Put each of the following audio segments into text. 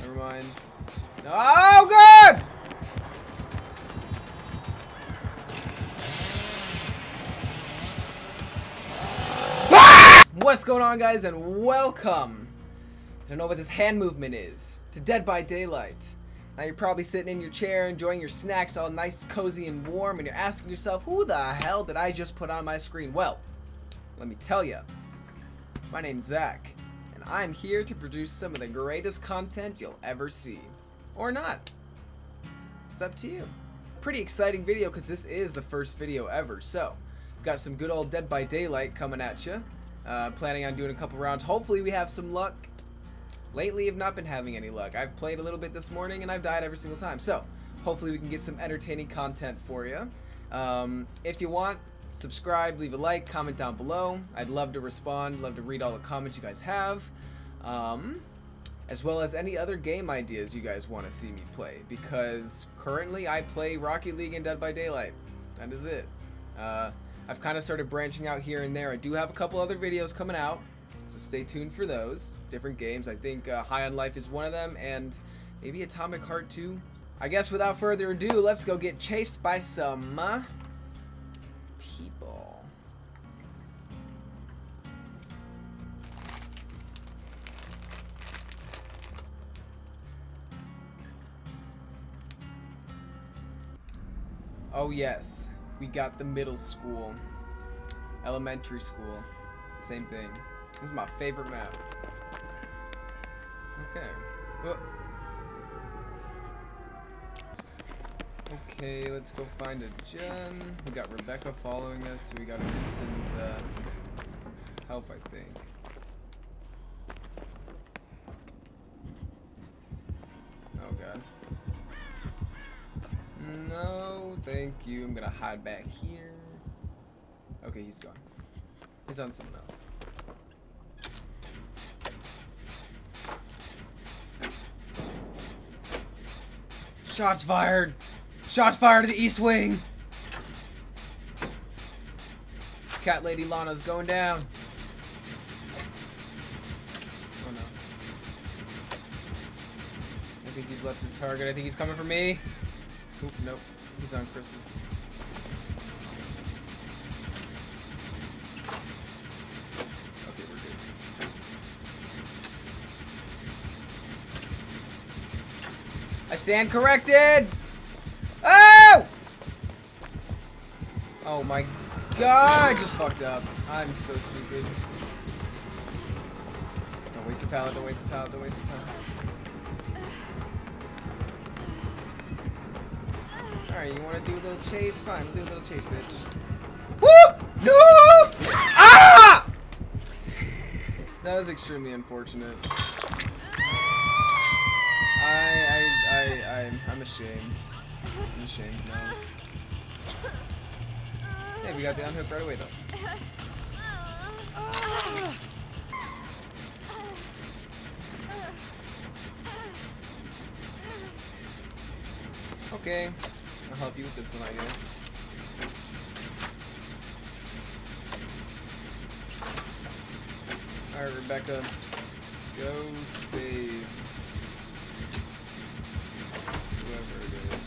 Never mind. Oh, God! What's going on, guys, and welcome. I don't know what this hand movement is. To Dead by Daylight. Now you're probably sitting in your chair enjoying your snacks all nice, cozy, and warm, and you're asking yourself, who the hell did I just put on my screen? Well, let me tell you. My name's Zach, and I'm here to produce some of the greatest content you'll ever see. Or not. It's up to you. Pretty exciting video because this is the first video ever, so got some good old Dead by Daylight coming at you. Uh, planning on doing a couple rounds. Hopefully we have some luck. Lately, I've not been having any luck. I've played a little bit this morning and I've died every single time. So, hopefully we can get some entertaining content for you. Um, if you want, subscribe, leave a like, comment down below. I'd love to respond, love to read all the comments you guys have. Um, as well as any other game ideas you guys want to see me play. Because currently I play Rocket League and Dead by Daylight. That is it. Uh, I've kind of started branching out here and there. I do have a couple other videos coming out, so stay tuned for those. Different games. I think uh, High on Life is one of them, and maybe Atomic Heart 2. I guess without further ado, let's go get chased by some uh, Oh yes, we got the middle school. Elementary school. Same thing. This is my favorite map. Okay. Whoa. Okay, let's go find a gen. We got Rebecca following us, we got a recent uh, help, I think. Oh god. No, thank you. I'm gonna hide back here. Okay, he's gone. He's on someone else. Shots fired! Shots fired to the east wing! Cat Lady Lana's going down. Oh no. I think he's left his target. I think he's coming for me. Oop, nope. He's on Christmas. Okay, we're good. I stand corrected! Oh! Oh my god, I just fucked up. I'm so stupid. Don't waste the pallet, don't waste the pallet, don't waste the pallet. Alright, you wanna do a little chase? Fine, we'll do a little chase, bitch. Woo! No! Ah! That was extremely unfortunate. I, I, I, I, I'm ashamed. I'm ashamed now. Hey, we got the unhook right away, though. Okay, help you with this one, I guess. Alright, Rebecca. Go save whoever it is.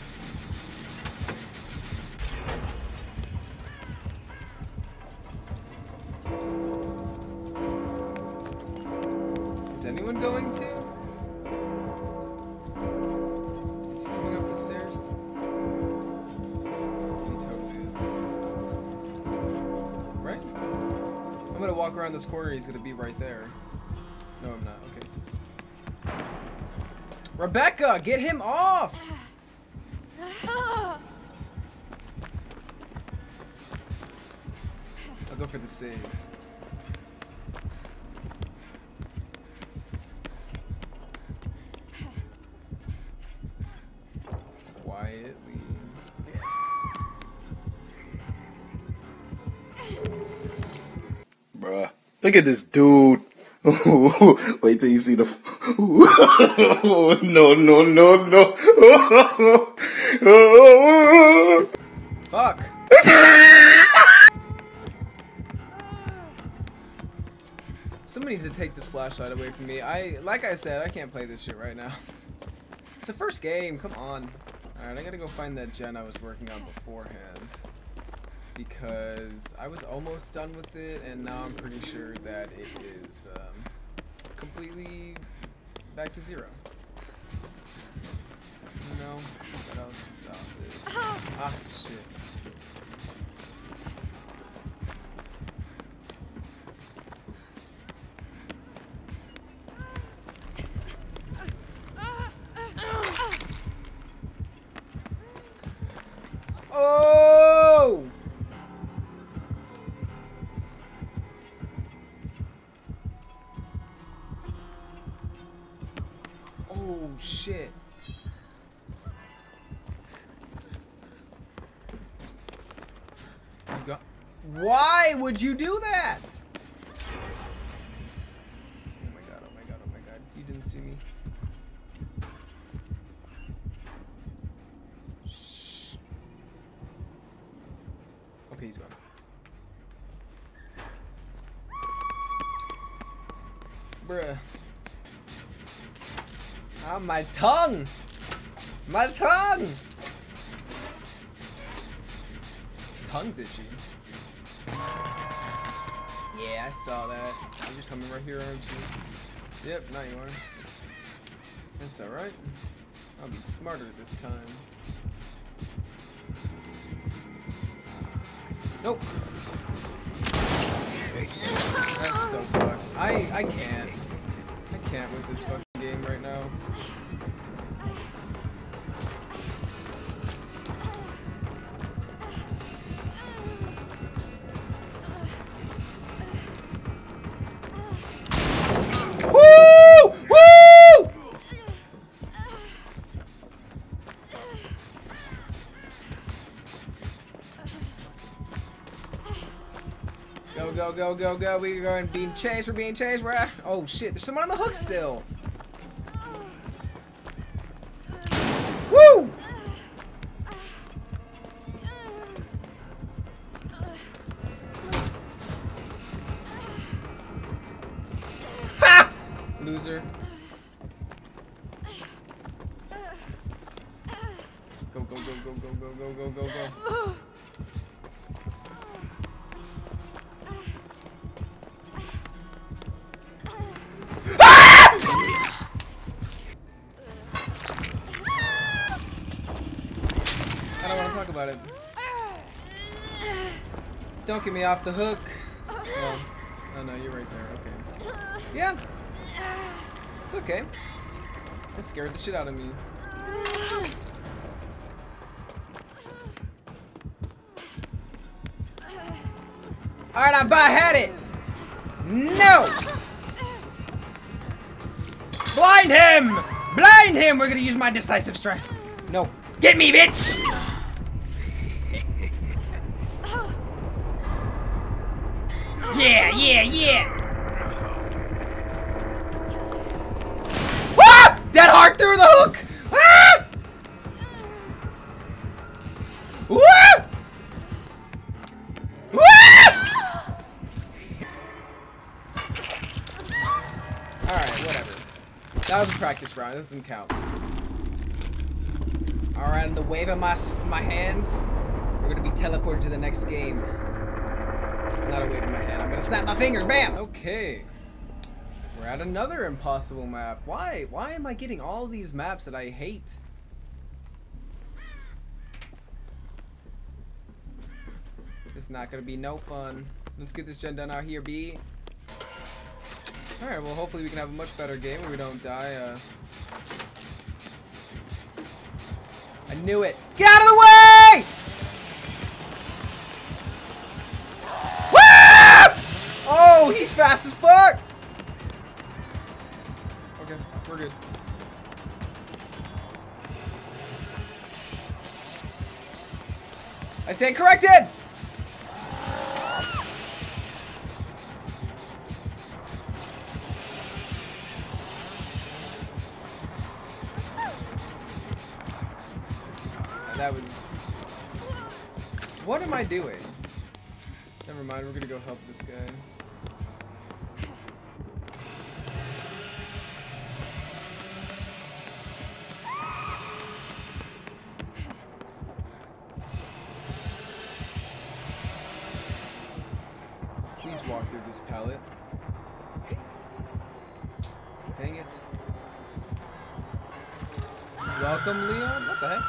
Around this corner, he's gonna be right there. No, I'm not. Okay. Rebecca, get him off! I'll go for the save. Quietly. Bruh. Look at this dude. Wait till you see the. no, no, no, no. Fuck! Somebody needs to take this flashlight away from me. I, like I said, I can't play this shit right now. It's the first game, come on. Alright, I gotta go find that gen I was working on beforehand. Because I was almost done with it, and now I'm pretty sure that it is um, completely back to zero. No, but I'll stop it. Ah, shit. Oh! Would you do that? Oh my god, oh my god, oh my god. You didn't see me. Shh. Okay, he's gone. Bruh. Ah, my tongue! My tongue! Tongue's itchy. I saw that. You're coming right here, aren't you? Yep, now you are. That's alright. I'll be smarter this time. Nope. That's so fucked. I I can't. I can't with this fucking Go, go, go. We're going being chased. We're being chased. We're Oh, shit. There's someone on the hook still. Woo! Ha! Loser. Go, go, go, go, go, go, go, go, go, go. About it. Don't get me off the hook. Well, oh no, you're right there. Okay. Yeah. It's okay. That scared the shit out of me. Alright, I'm about had it! No! Blind him! Blind him! We're gonna use my decisive strike. No. Get me, bitch! Yeah, yeah, yeah! Ah! That heart through the hook! Ah! Alright, whatever. That was a practice round. That doesn't count. Alright, on the wave of my, my hand, we're gonna be teleported to the next game. Not a wave of my hand. I'm gonna snap my fingers. Bam! Okay. We're at another impossible map. Why? Why am I getting all these maps that I hate? It's not gonna be no fun. Let's get this gen done out here, B. Alright, well hopefully we can have a much better game where we don't die. Uh... I knew it. Get out of the way! He's fast as fuck! Okay, we're good. I stand corrected! That was... What am I doing? Never mind, we're gonna go help this guy. Dang it. Welcome, Leon? What the heck?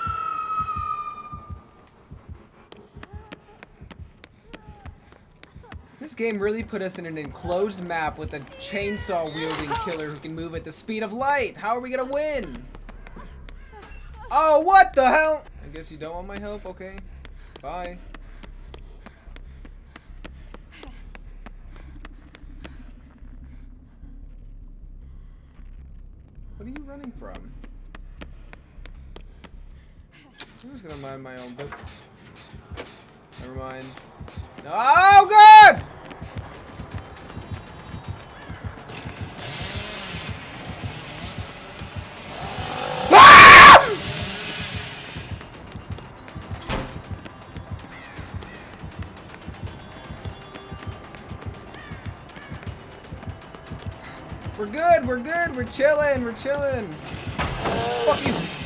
This game really put us in an enclosed map with a chainsaw wielding killer who can move at the speed of light. How are we gonna win? Oh, what the hell? I guess you don't want my help? Okay. Bye. What are you running from? I'm just gonna mind my own book. Never mind. Oh god! We're good, we're good, we're chilling, we're chilling. Fuck you.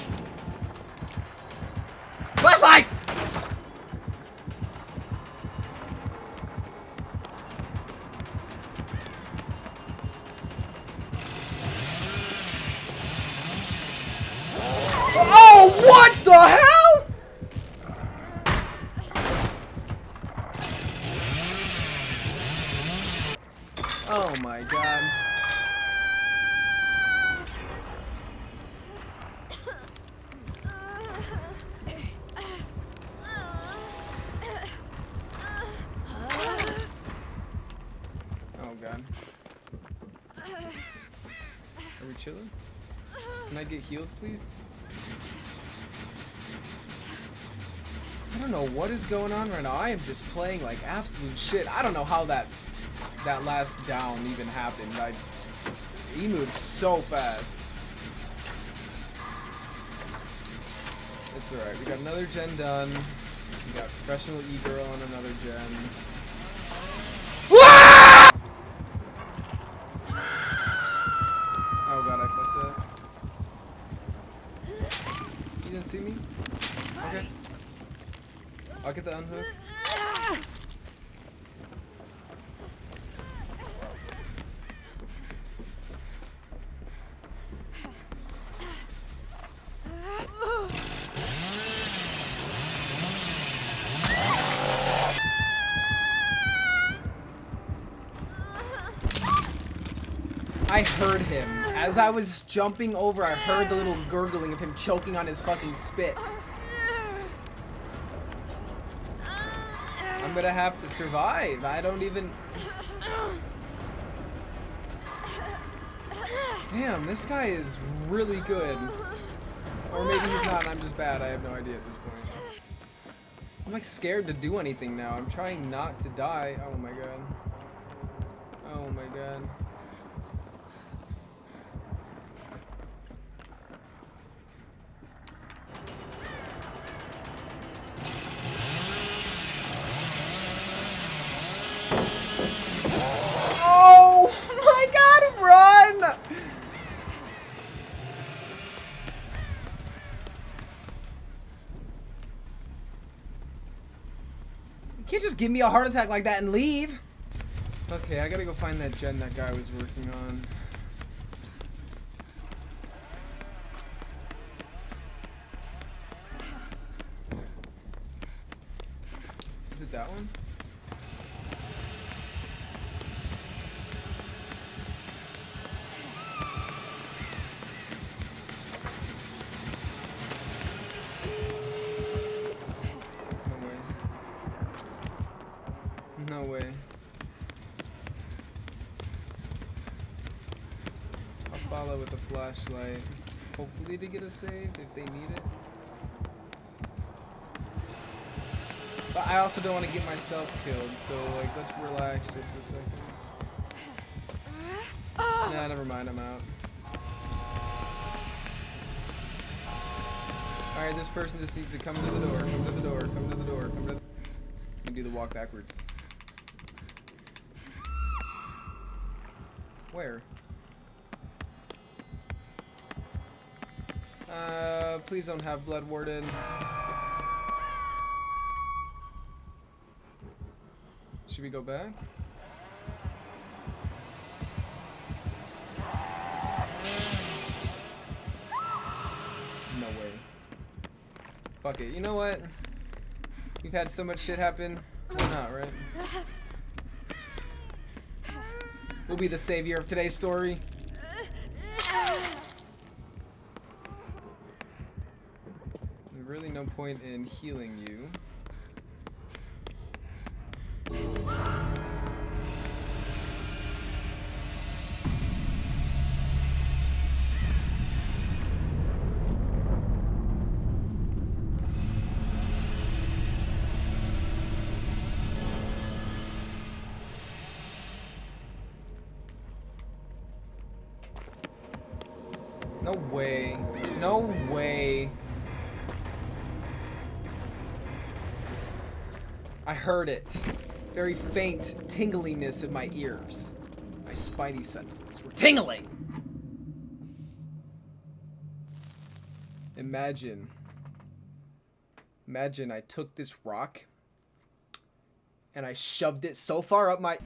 Healed, please? I don't know what is going on right now. I am just playing like absolute shit. I don't know how that that last down even happened. I he moved so fast. It's alright. We got another gen done. We got professional e-girl on another gen. Oh god, I fucked up. You didn't see me? Okay. I'll get the unhook. I heard him. As I was jumping over, I heard the little gurgling of him choking on his fucking spit. I'm gonna have to survive. I don't even... Damn, this guy is really good. Or maybe he's not and I'm just bad. I have no idea at this point. I'm like scared to do anything now. I'm trying not to die. Oh my god. Oh my god. Run! You can't just give me a heart attack like that and leave. Okay, I gotta go find that gen that guy was working on. Is it that one? Get a save if they need it. But I also don't want to get myself killed, so like let's relax just a second. Uh, uh. Nah, never mind, I'm out. Alright, this person just needs to come to the door, come to the door, come to the door, come to the and do the walk backwards. Where? Uh, please don't have Blood Warden. Should we go back? No way. Fuck it. You know what? We've had so much shit happen. Why not, right? We'll be the savior of today's story. Point in healing you. No way. No way. I heard it. Very faint tingliness in my ears. My spidey senses were tingling. Imagine. Imagine I took this rock and I shoved it so far up my.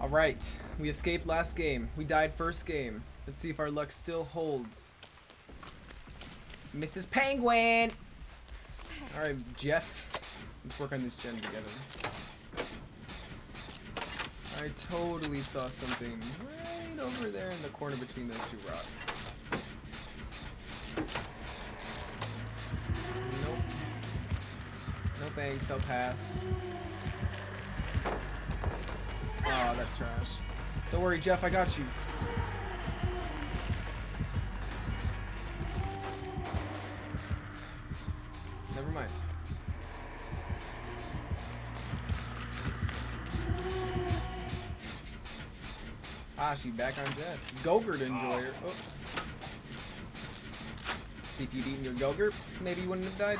Alright, we escaped last game. We died first game. Let's see if our luck still holds. Mrs. Penguin! Alright, Jeff. Let's work on this gen together. I totally saw something right over there in the corner between those two rocks. Nope. No thanks, I'll pass. Oh, that's trash. Don't worry, Jeff, I got you. Ah, back on Jeff. Gogurt enjoyer. Oh. See if you'd eaten your Gogurt, maybe you wouldn't have died.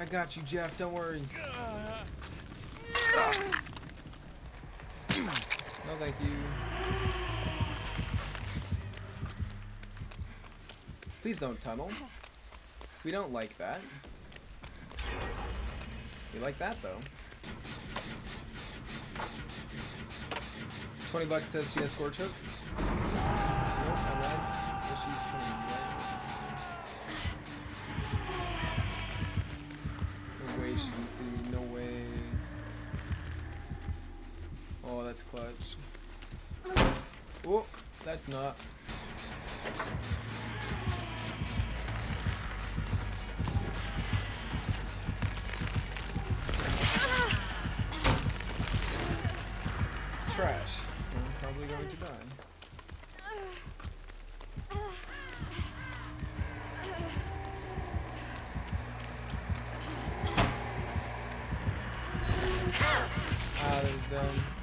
I got you, Jeff. Don't worry. No, thank you. Please don't tunnel. We don't like that. We like that, though. 20 bucks says she has Scourge Hook. Nope. But she's coming right. No way she can see me. No way. Oh, that's clutch. Oh, that's not. That was dumb.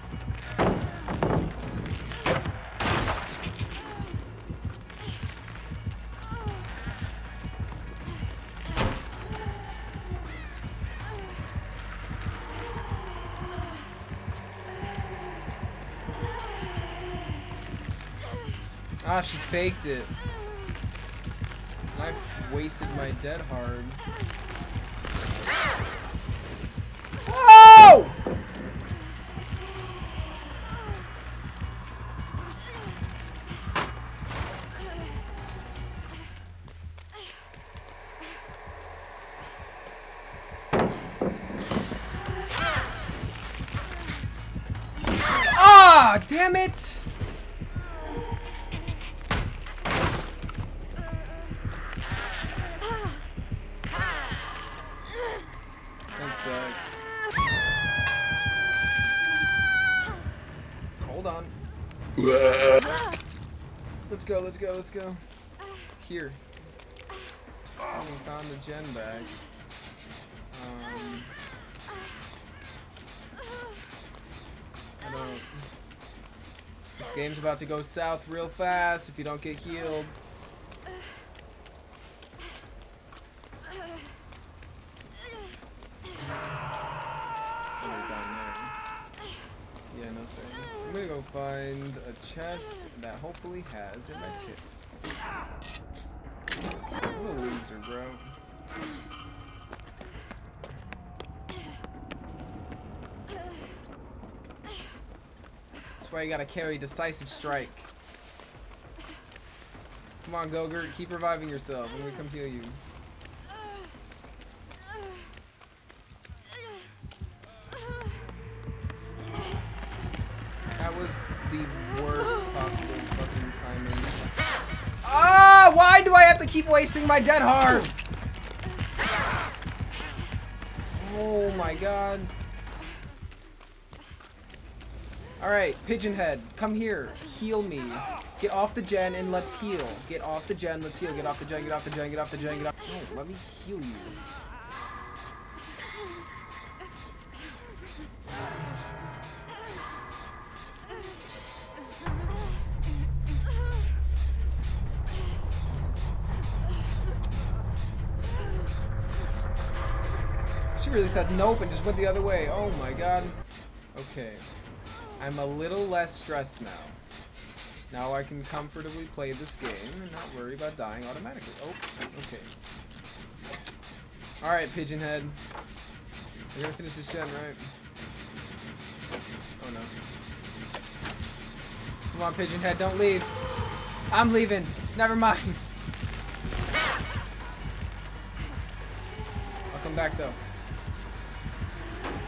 Ah, she faked it. I wasted my dead hard. Sucks. Hold on. Let's go, let's go, let's go. Here. We found the gen bag. Um, I don't. This game's about to go south real fast if you don't get healed. chest that hopefully has a medkit. I'm a loser, bro. That's why you gotta carry decisive strike. Come on, Gogurt, keep reviving yourself when we come heal you. Keep wasting my dead hard? Oh my god. Alright, Pigeon Head, come here. Heal me. Get off the gen and let's heal. Get off the gen, let's heal. Get off the gen, get off the gen, get off the gen, get off. No, let me heal you. Really said nope and just went the other way. Oh my god. Okay. I'm a little less stressed now. Now I can comfortably play this game and not worry about dying automatically. Oh, okay. Alright, Pigeon Head. We're gonna finish this gen, right? Oh no. Come on, Pigeon Head, don't leave. I'm leaving. Never mind. I'll come back though.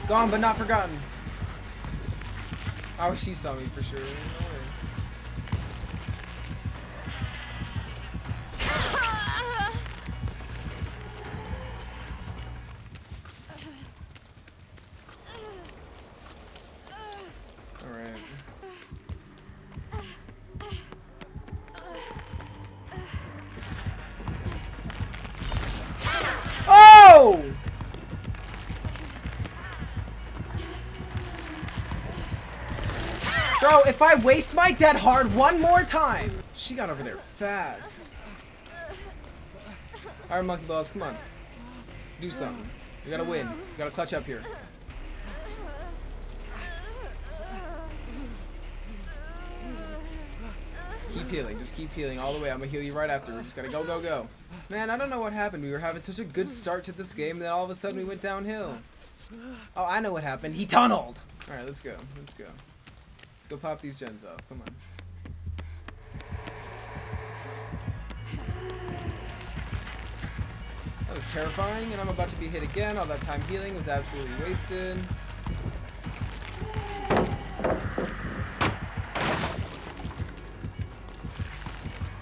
Gone but not forgotten. Oh, she saw me for sure. Bro, if I waste my dead hard one more time. She got over there fast. Alright, monkey balls, come on. Do something. You gotta win. You gotta clutch up here. Keep healing. Just keep healing all the way. I'm gonna heal you right after. We just gotta go, go, go. Man, I don't know what happened. We were having such a good start to this game, and then all of a sudden we went downhill. Oh, I know what happened. He tunneled. All right, let's go. Let's go. Go pop these gens off. Come on. That was terrifying, and I'm about to be hit again. All that time healing was absolutely wasted.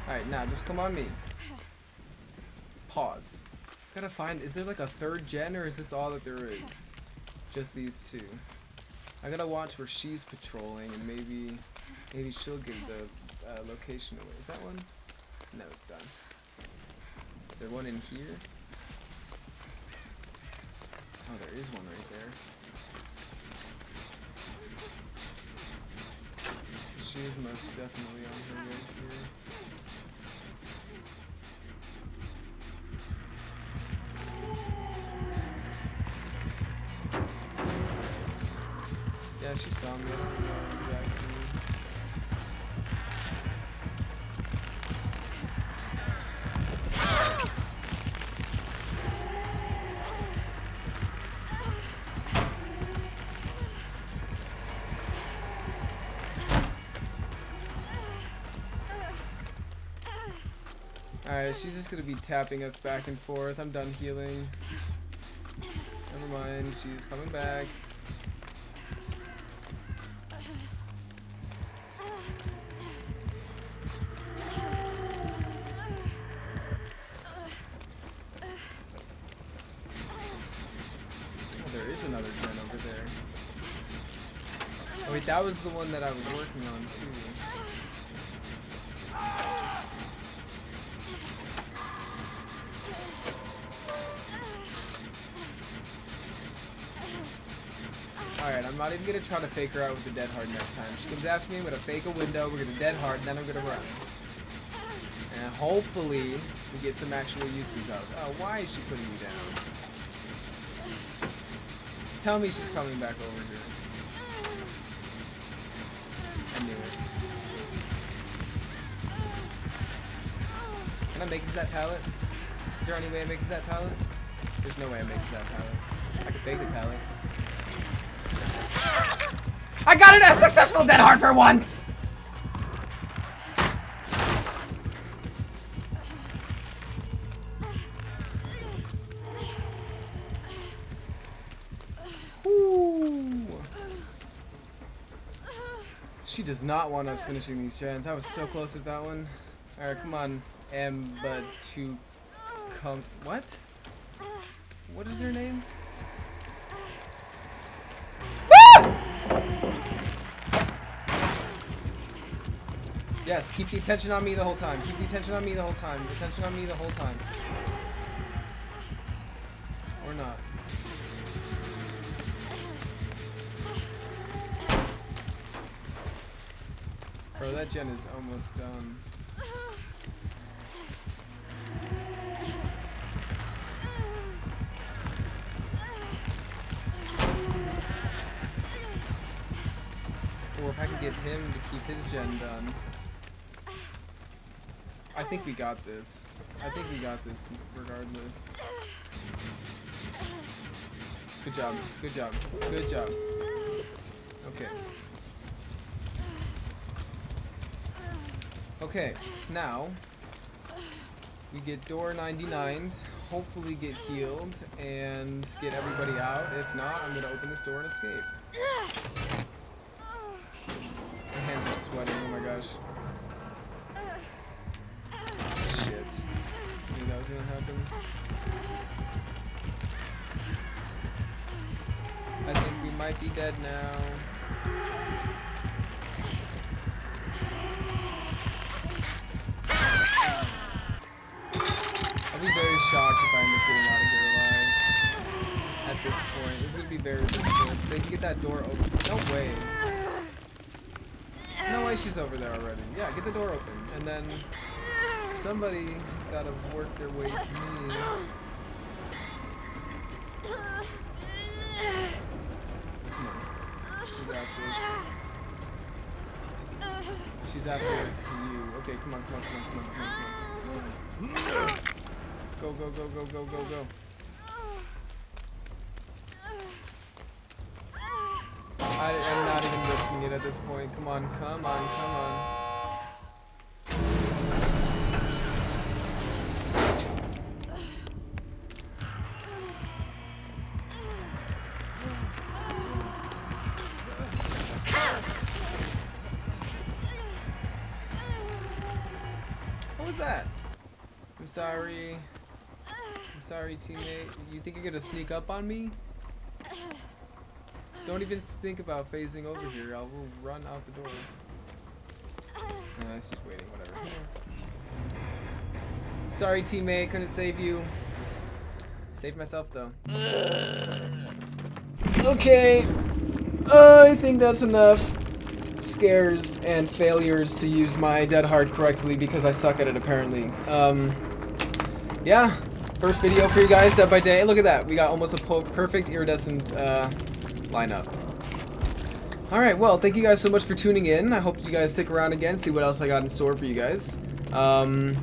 Alright, now just come on me. Pause. Gotta find, is there like a third gen or is this all that there is? Just these two. I gotta watch where she's patrolling and maybe, maybe she'll give the uh, location away. Is that one? No, it's done. Is there one in here? Oh, there is one right there. She is most definitely on her way here. Yeah, she saw me. Alright, she's just gonna be tapping us back and forth. I'm done healing. Never mind, she's coming back. That was the one that I was working on too. Alright, I'm not even gonna try to fake her out with the dead hard next time. She comes after me, I'm gonna fake a window, we're gonna dead hard, then I'm gonna run. And hopefully we get some actual uses out. Oh, why is she putting me down? Tell me she's coming back over here. I knew it. Can I make it to that pallet? Is there any way I make it to that pallet? There's no way I make it to that pallet. I can fake the pallet. I got it a successful dead hard for once! Does not want us finishing these gens. I was so close as that one. Alright, come on. Emba to come. What? What is their name? Yes, keep the attention on me the whole time. Keep the attention on me the whole time. Attention on me the whole time. Or not. That gen is almost done. Or if I can get him to keep his gen done. I think we got this. I think we got this regardless. Good job. Good job. Good job. Okay. Okay, now we get door 99, hopefully get healed, and get everybody out. If not, I'm gonna open this door and escape. My hands are sweating, oh my gosh. Shit. Knew that was gonna happen. I think we might be dead now. Shocked if I end up getting out of here alive. At this point, it's gonna be very difficult. They can get that door open. No way. No way she's over there already. Yeah, get the door open, and then somebody's gotta work their way to me. Come on, we got this. She's after you. Okay, come on, come on, come on, come on, come on, come on. Go, go, go, go, go, go, go. I, I'm not even risking it at this point. Come on, come on, come on. Sorry, teammate. You think you're gonna sneak up on me? Don't even think about phasing over here. I will run out the door. No, it's just waiting, whatever. Sorry, teammate. Couldn't save you. Saved myself, though. Okay. I think that's enough scares and failures to use my dead hard correctly because I suck at it, apparently. Um, yeah. First video for you guys, Dead by Day. Look at that. We got almost a perfect iridescent, uh, lineup. Alright, well, thank you guys so much for tuning in. I hope you guys stick around again, see what else I got in store for you guys. Um,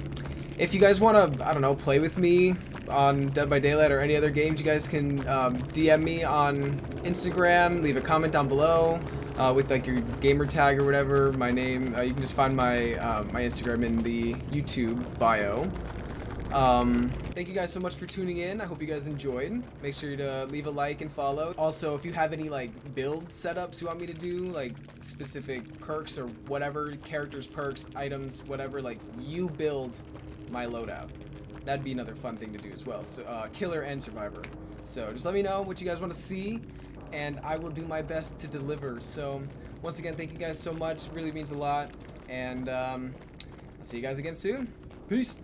if you guys want to, I don't know, play with me on Dead by Daylight or any other games, you guys can um, DM me on Instagram, leave a comment down below uh, with like your gamer tag or whatever, my name. Uh, you can just find my, uh, my Instagram in the YouTube bio. Um, thank you guys so much for tuning in. I hope you guys enjoyed. Make sure to leave a like and follow. Also, if you have any like build setups you want me to do, like specific perks or whatever, characters, perks, items, whatever, like you build my loadout. That'd be another fun thing to do as well. So, uh, killer and survivor. So just let me know what you guys want to see, and I will do my best to deliver. So once again, thank you guys so much. Really means a lot, and um, I'll see you guys again soon. Peace.